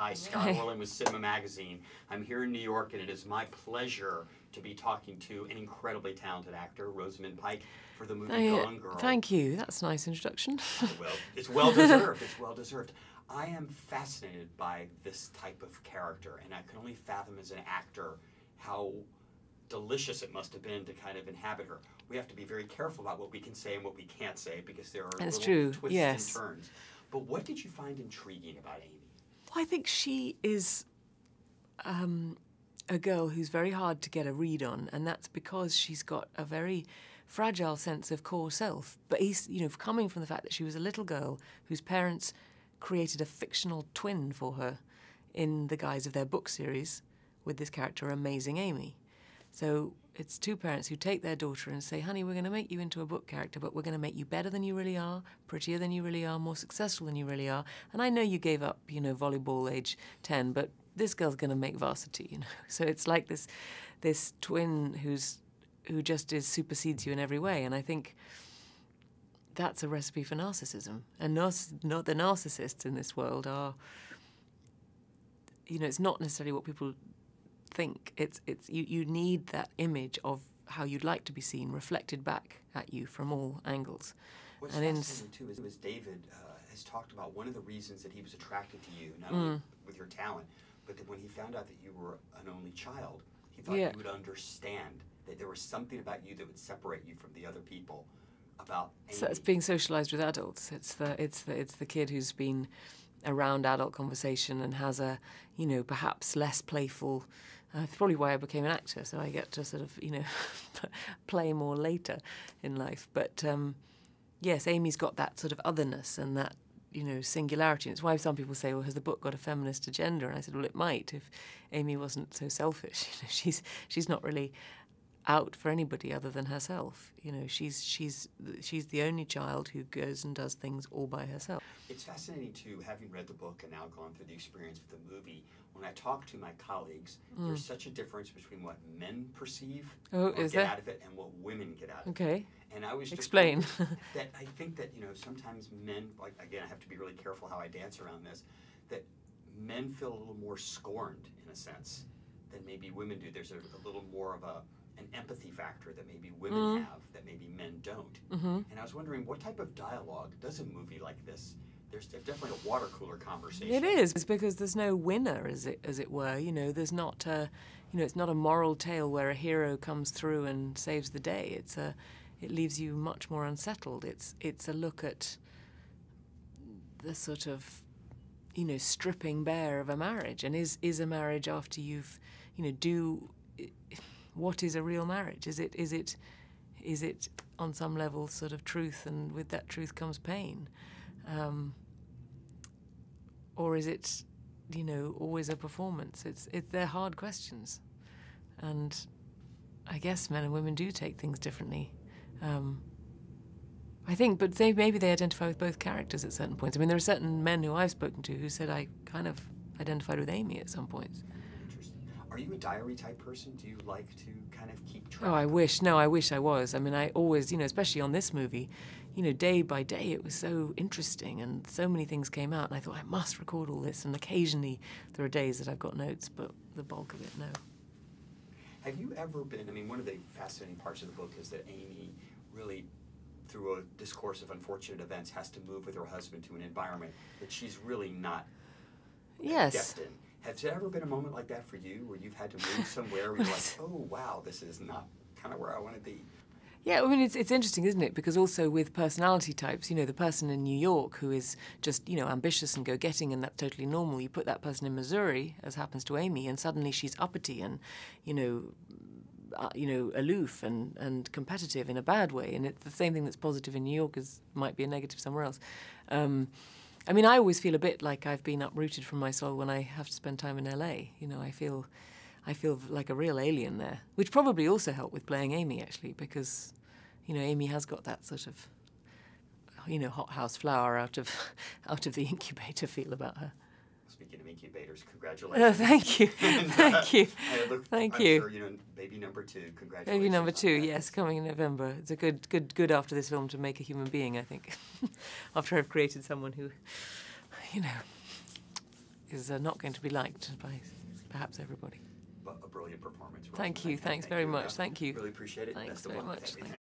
Hi, Scott Hi. Orlin with Cinema Magazine. I'm here in New York, and it is my pleasure to be talking to an incredibly talented actor, Rosamund Pike, for the movie Oh. Gone Girl. Thank you. That's a nice introduction. Oh, well, it's well deserved. It's well deserved. I am fascinated by this type of character, and I can only fathom as an actor how delicious it must have been to kind of inhabit her. We have to be very careful about what we can say and what we can't say because there are That's little true, twists yes. and turns. But what did you find intriguing about Amy? I think she is um, a girl who's very hard to get a read on, and that's because she's got a very fragile sense of core self. But he's, you know, coming from the fact that she was a little girl whose parents created a fictional twin for her in the guise of their book series with this character, Amazing Amy. So it's two parents who take their daughter and say, honey, we're going to make you into a book character, but we're going to make you better than you really are, prettier than you really are, more successful than you really are. And I know you gave up, you know, volleyball age 10, but this girl's going to make varsity, you know. So it's like this, this twin who's, who just is supersedes you in every way. And I think that's a recipe for narcissism. And narciss- not the narcissists in this world are, you know, it's not necessarily what people think. It's it's you, you need that image of how you'd like to be seen reflected back at you from all angles. What's And fascinating too is, is David uh, has talked about one of the reasons that he was attracted to you, not Mm. only with your talent, but that when he found out that you were an only child, he thought Yeah. you would understand that there was something about you that would separate you from the other people. About So it's being socialized with adults. It's the it's the it's the kid who's been around adult conversation and has a you know perhaps less playful. Uh, it's probably why I became an actor, so I get to sort of you know play more later in life. But um, yes, Amy's got that sort of otherness and that you know singularity. And it's why some people say, "Well, has the book got a feminist agenda?" And I said, "Well, it might if Amy wasn't so selfish. You know, she's she's not really." Out for anybody other than herself. You know, she's she's she's the only child who goes and does things all by herself. It's fascinating too, having read the book and now gone through the experience of the movie. When I talk to my colleagues, there's such a difference between what men perceive Mm. Oh, get there? out of it and what women get out of it. Okay. And I was just Explain. that I think that you know sometimes men like again I have to be really careful how I dance around this that men feel a little more scorned in a sense than maybe women do. There's a, a little more of a an empathy factor that maybe women Mm. have that maybe men don't. hmm And I was wondering what type of dialogue does a movie like this? There's definitely a water cooler conversation. It is. It's because there's no winner, as it as it were. You know, there's not a, you know, it's not a moral tale where a hero comes through and saves the day. It's a, it leaves you much more unsettled. It's it's a look at the sort of, you know, stripping bare of a marriage. And is is a marriage after you've, you know, do, what is a real marriage? Is it is it, is it on some level sort of truth, and with that truth comes pain. Um, or is it, you know, always a performance? It's it, they're hard questions, and I guess men and women do take things differently. Um, I think, but they maybe they identify with both characters at certain points. I mean, there are certain men who I've spoken to who said I kind of identified with Amy at some points. Are you a diary type person? Do you like to kind of keep track? Oh, I wish. No, I wish I was. I mean, I always, you know, especially on this movie, you know, day by day, it was so interesting and so many things came out. And I thought, I must record all this. And occasionally there are days that I've got notes, but the bulk of it, no. Have you ever been? I mean, one of the fascinating parts of the book is that Amy really, through a discourse of unfortunate events, has to move with her husband to an environment that she's really not Yes. adept in. Has there ever been a moment like that for you, where you've had to move somewhere where you're like, oh wow, this is not kind of where I want to be? Yeah, I mean, it's, it's interesting, isn't it? Because also with personality types, you know, the person in New York who is just, you know, ambitious and go getting, and that's totally normal. You put that person in Missouri, as happens to Amy, and suddenly she's uppity and, you know, uh, you know, aloof and, and competitive in a bad way. And it's the same thing that's positive in New York as might be a negative somewhere else. Um, I mean, I always feel a bit like I've been uprooted from my soul when I have to spend time in LA. You know, I feel, I feel like a real alien there, which probably also helped with playing Amy actually, because, you know, Amy has got that sort of, you know, hothouse flower out of, out of the incubator feel about her. Speaking of incubators, congratulations. thank you, And, thank you, look- thank I'm you. Sure, you know, baby number two. Congratulations. Baby number two, yes, coming in November. It's a good, good, good after this film to make a human being. I think, after I've created someone who, you know, is uh, not going to be liked by perhaps everybody. But a brilliant performance. Thank you. Thanks very you. much. Thank you. Really appreciate it. Thanks very much.